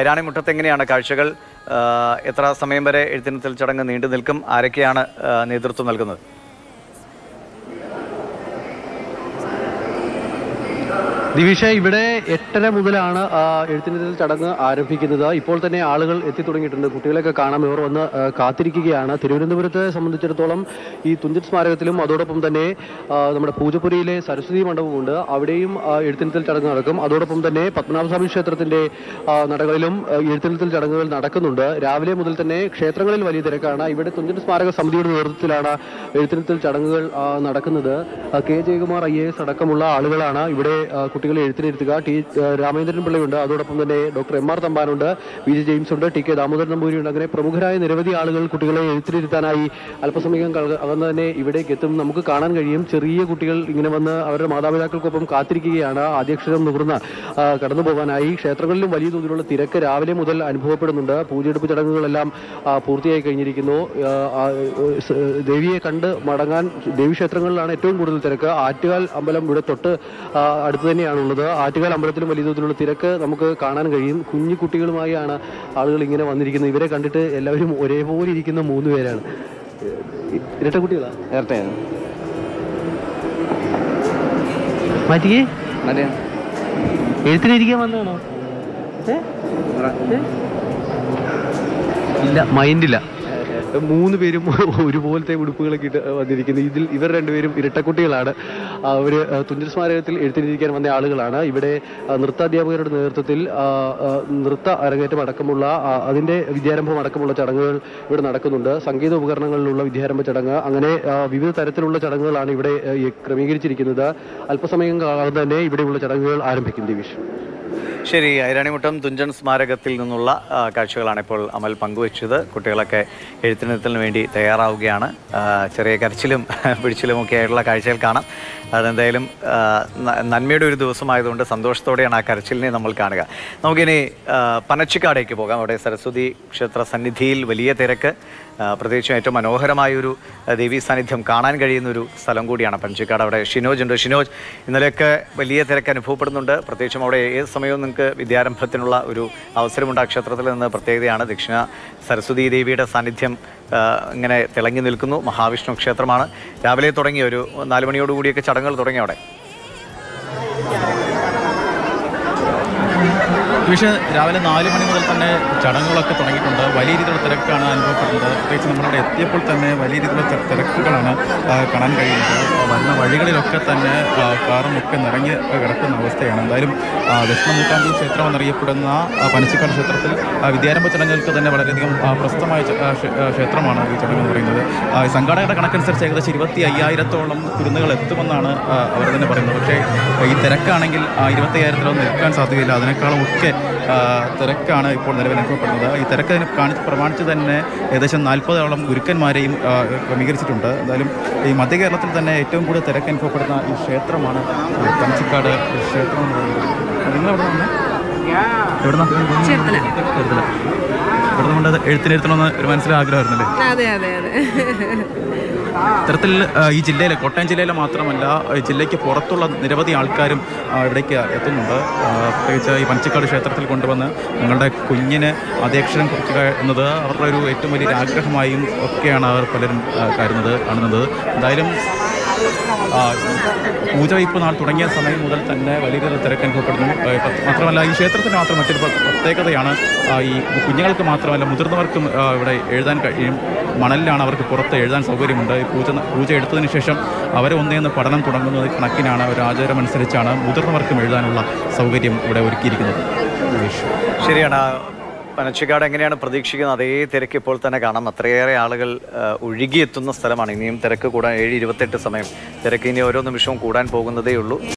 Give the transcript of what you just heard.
ഐരാണിമുട്ടത്ത് എങ്ങനെയാണ് കാഴ്ചകൾ? എത്ര സമയം വരെ എഴുത്തിനത്തിൽ ചടങ്ങ് നീണ്ടു നിൽക്കും? ആരൊക്കെയാണ് നേതൃത്വം നൽകുന്നത്? ദിവിഷ ഇവിടെ എട്ടര മുതലാണ് എഴുത്തിനിരുത്തൽ ചടങ്ങ് ആരംഭിക്കുന്നത്. ഇപ്പോൾ തന്നെ ആളുകൾ എത്തി തുടങ്ങിയിട്ടുണ്ട്. കുട്ടികളെയൊക്കെ കാണാൻ ഇവർ വന്ന് കാത്തിരിക്കുകയാണ്. തിരുവനന്തപുരത്തെ സംബന്ധിച്ചിടത്തോളം ഈ തുഞ്ചൻ സ്മാരകത്തിലും അതോടൊപ്പം തന്നെ നമ്മുടെ പൂജപ്പുരയിലെ സരസ്വതി മണ്ഡപമുണ്ട് അവിടെയും എഴുത്തിനിരുത്തൽ ചടങ്ങ് നടക്കും. അതോടൊപ്പം തന്നെ പത്മനാഭസ്വാമി ക്ഷേത്രത്തിന്റെ നടകളിലും എഴുത്തിനിരുത്തൽ ചടങ്ങുകൾ നടക്കുന്നുണ്ട്. രാവിലെ മുതൽ തന്നെ ക്ഷേത്രങ്ങളിൽ വലിയ തിരക്കാണ്. ഇവിടെ തുഞ്ചൻ സ്മാരക സമിതിയുടെ നേതൃത്വത്തിലാണ് എഴുത്തിനിരുത്തൽ ചടങ്ങുകൾ നടക്കുന്നത്. കെ ജയകുമാർ ഐ അടക്കമുള്ള ആളുകളാണ് ഇവിടെ ആ, കുട്ടികളെ എഴുത്തിനിരുത്തുക ടി രാമേന്ദ്രൻ പിള്ളയുണ്ട്. അതോടൊപ്പം തന്നെ ഡോക്ടർ എം ആർ തമ്പാനുണ്ട്. വി ജെ ജെയിംസ് ഉണ്ട്. ടി കെ ദാമോദരൻ നമ്പൂരിയുണ്ട്. അങ്ങനെ പ്രമുഖരായ നിരവധി ആളുകൾ കുട്ടികളെ എഴുത്തിനിരുത്താനായി അല്പസമയം അകന്ന് തന്നെ ഇവിടേക്ക് എത്തും. നമുക്ക് കാണാൻ കഴിയും. ചെറിയ കുട്ടികൾ ഇങ്ങനെ വന്ന് അവരുടെ മാതാപിതാക്കൾക്കൊപ്പം കാത്തിരിക്കുകയാണ്. ആദ്യക്ഷരം നുകർന്ന് കടന്നു പോകാനായി ക്ഷേത്രങ്ങളിലും വലിയ തോതിലുള്ള തിരക്ക് രാവിലെ മുതൽ അനുഭവപ്പെടുന്നുണ്ട്. പൂജയെടുപ്പ് ചടങ്ങുകളെല്ലാം പൂർത്തിയായി കഴിഞ്ഞിരിക്കുന്നു. ദേവിയെ കണ്ട് മടങ്ങാൻ ദേവി ക്ഷേത്രങ്ങളിലാണ് ഏറ്റവും കൂടുതൽ തിരക്ക്. ആറ്റുകാൽ അമ്പലം ഇവിടെ തൊട്ട് അടുത്ത് അടുത്ത് തന്നെയാണുള്ളത് ആറ്റുകാൽ അമ്പലത്തിലും വലിയ തോതിലുള്ള തിരക്ക് നമുക്ക് കാണാൻ കഴിയും. കുഞ്ഞു കുട്ടികളുമായാണ് ആളുകൾ ഇങ്ങനെ വന്നിരിക്കുന്നത്. ഇവരെ കണ്ടിട്ട് എല്ലാവരും ഒരേപോലെ ഇരിക്കുന്ന മൂന്ന് പേരാണ്. ഇരട്ട കുട്ടികളാണ് ഇരട്ടയാണ് മാറ്റിക്കേ? എഴുത്തിനിരിക്കാൻ വന്നതാണോ? ഇല്ല മൈൻഡില്ല മൂന്ന് പേരും ഒരുപോലത്തെ ഉടുപ്പുകളൊക്കെ ഇട്ട് വന്നിരിക്കുന്നു. ഇതിൽ ഇവർ രണ്ടുപേരും ഇരട്ടക്കുട്ടികളാണ്. അവർ തുഞ്ചൽ സ്മാരകത്തിൽ എഴുത്തിരിക്കാൻ വന്ന ആളുകളാണ്. ഇവിടെ നൃത്താധ്യാപകരുടെ നേതൃത്വത്തിൽ നൃത്ത അരങ്ങേറ്റം അടക്കമുള്ള അതിന്റെ വിദ്യാരംഭം അടക്കമുള്ള ചടങ്ങുകൾ ഇവിടെ നടക്കുന്നുണ്ട്. സംഗീത ഉപകരണങ്ങളിലുള്ള വിദ്യാരംഭ ചടങ്ങ് അങ്ങനെ വിവിധ തരത്തിലുള്ള ചടങ്ങുകളാണ് ഇവിടെ ക്രമീകരിച്ചിരിക്കുന്നത്. അല്പസമയം കാണാതെ തന്നെ ഇവിടെയുള്ള ചടങ്ങുകൾ ആരംഭിക്കും ദിവിഷ് ശരി ഐരാണിമുട്ടം തുഞ്ചൻ സ്മാരകത്തിൽ നിന്നുള്ള കാഴ്ചകളാണ് ഇപ്പോൾ അമൽ പങ്കുവച്ചത്. കുട്ടികളൊക്കെ എഴുത്തിനത്തിന് വേണ്ടി തയ്യാറാവുകയാണ്. ചെറിയ കരച്ചിലും പിടിച്ചിലും ഒക്കെ ആയിട്ടുള്ള കാഴ്ചകൾ കാണാം. അതെന്തായാലും നന്മയുടെ ഒരു ദിവസമായതുകൊണ്ട് സന്തോഷത്തോടെയാണ് ആ കരച്ചിലിനെ നമ്മൾ കാണുക. നമുക്കിനി പനച്ചിക്കാടേക്ക് പോകാം. അവിടെ സരസ്വതി ക്ഷേത്ര സന്നിധിയിൽ വലിയ തിരക്ക്. പ്രത്യേകിച്ചും ഏറ്റവും മനോഹരമായൊരു ദേവീ സാന്നിധ്യം കാണാൻ കഴിയുന്ന ഒരു സ്ഥലം കൂടിയാണ് പനച്ചിക്കാട്. അവിടെ ഷിനോജ് ഉണ്ട്. ഷിനോജ് ഇന്നലെയൊക്കെ വലിയ തിരക്ക് അനുഭവപ്പെടുന്നുണ്ട്. പ്രത്യേകിച്ചും അവിടെ ഏത് സമയവും നിങ്ങൾക്ക് വിദ്യാരംഭത്തിനുള്ള ഒരു അവസരമുണ്ട് ആ ക്ഷേത്രത്തിൽ നിന്ന് പ്രത്യേകതയാണ്. ദക്ഷിണ സരസ്വതീ ദേവിയുടെ സാന്നിധ്യം ഇങ്ങനെ തിളങ്ങി നിൽക്കുന്നു. മഹാവിഷ്ണു ക്ഷേത്രമാണ്. രാവിലെ തുടങ്ങിയ ഒരു നാല് മണിയോടുകൂടിയൊക്കെ ചടങ്ങുകൾ തുടങ്ങി അവിടെ. പക്ഷേ രാവിലെ നാല് മണി മുതൽ തന്നെ ചടങ്ങുകളൊക്കെ തുടങ്ങിയിട്ടുണ്ട്. വലിയ രീതിയിലുള്ള തിരക്കാണ് അനുഭവപ്പെടുന്നത്. പ്രത്യേകിച്ച് നമ്മളവിടെ എത്തിയപ്പോൾ തന്നെ വലിയ രീതിയിലുള്ള തിരക്കുകളാണ് കാണാൻ കഴിയുന്നത്. വരുന്ന വഴികളിലൊക്കെ തന്നെ കാറുമൊക്കെ നിറഞ്ഞ് കിടക്കുന്ന അവസ്ഥയാണ്. എന്തായാലും ആ, ദക്ഷിണ മൂക്കാമ്പി ക്ഷേത്രം എന്നറിയപ്പെടുന്ന പനച്ചിക്കാട് ക്ഷേത്രത്തിൽ വിദ്യാരംഭ ചടങ്ങുകൾക്ക് തന്നെ വളരെയധികം പ്രസ്തമായ ക്ഷേത്രമാണ് ഈ ചടങ്ങ് എന്ന് പറയുന്നത്. സംഘാടകരുടെ കണക്കനുസരിച്ച് ഏകദേശം ഇരുപത്തി അയ്യായിരത്തോളം കുരുന്നുകൾ എത്തുമെന്നാണ് അവർ തന്നെ പറയുന്നത്. പക്ഷേ ഈ തിരക്കാണെങ്കിൽ ഇരുപത്തി അയ്യായിരത്തിലൊന്നും നിൽക്കാൻ സാധ്യതയില്ല. അതിനേക്കാളും ഒക്കെ തിരക്കാണ് ഇപ്പോൾ നിലവിൽ അനുഭവപ്പെടുന്നത്. ഈ തിരക്ക് കാണിച്ച് പ്രമാണിച്ച് തന്നെ ഏകദേശം നാൽപ്പതോളം ഗുരുക്കന്മാരെയും ക്രമീകരിച്ചിട്ടുണ്ട്. എന്തായാലും ഈ മധ്യ കേരളത്തിൽ തന്നെ ഏറ്റവും കൂടുതൽ തിരക്ക് അനുഭവപ്പെടുന്ന ഈ ക്ഷേത്രമാണ് പനച്ചിക്കാട് ക്ഷേത്രം എന്ന് പറയുന്നത്. നിങ്ങൾ എവിടെ നിന്ന് എവിടെ ഇവിടെ കൊണ്ട് എഴുത്തിനെഴുത്തണമെന്ന് ഒരു മനസ്സിലാഗ്രഹമായിരുന്നല്ലേ? അതെ അതെ അതെ. ഇത്തരത്തിൽ ഈ ജില്ലയിലെ കോട്ടയം ജില്ലയിലെ മാത്രമല്ല ജില്ലയ്ക്ക് പുറത്തുള്ള നിരവധി ആൾക്കാരും ഇവിടേക്ക് എത്തുന്നുണ്ട്. പ്രത്യേകിച്ച് ഈ പഞ്ചിക്കാട് ക്ഷേത്രത്തിൽ കൊണ്ടുവന്ന് നിങ്ങളുടെ കുഞ്ഞിന് അധ്യക്ഷരം കുറിക്കുക എന്നത് അവരുടെ ഒരു ഏറ്റവും വലിയൊരു ആഗ്രഹമായും ഒക്കെയാണ് അവർ പലരും കരുതുന്നത് കാണുന്നത്. എന്തായാലും ആ, പൂജ ഇപ്പോൾ നാൾ തുടങ്ങിയ സമയം മുതൽ തന്നെ വലിയ രീതിയിൽ തിരക്ക് അനുഭവപ്പെടുന്നു മാത്രമല്ല ഈ ക്ഷേത്രത്തിന് മാത്രം മറ്റൊരു പ്രത്യേകതയാണ് ഈ കുഞ്ഞുങ്ങൾക്ക് മാത്രമല്ല മുതിർന്നവർക്കും ഇവിടെ എഴുതാൻ കഴിയും. മണലിലാണ് അവർക്ക് പുറത്ത് എഴുതാൻ സൗകര്യമുണ്ട്. ഈ പൂജ പൂജ എടുത്തതിന് ശേഷം അവരെ ഒന്നേന്ന് പഠനം തുടങ്ങുന്നത് കണക്കിനാണ് ഒരു ആചാരം അനുസരിച്ചാണ് മുതിർന്നവർക്കും എഴുതാനുള്ള സൗകര്യം ഇവിടെ ഒരുക്കിയിരിക്കുന്നത്. ശരിയാണ്. പനച്ചിക്കാട് എങ്ങനെയാണ് പ്രതീക്ഷിക്കുന്നത്? അതേ തിരക്ക് ഇപ്പോൾ തന്നെ കാണാം. അത്രയേറെ ആളുകൾ ഒഴുകിയെത്തുന്ന സ്ഥലമാണ്. ഇനിയും തിരക്ക് കൂടാൻ ഏഴ് ഇരുപത്തെട്ട് സമയം. തിരക്ക് ഇനി ഓരോ നിമിഷവും കൂടാൻ പോകുന്നതേ ഉള്ളൂ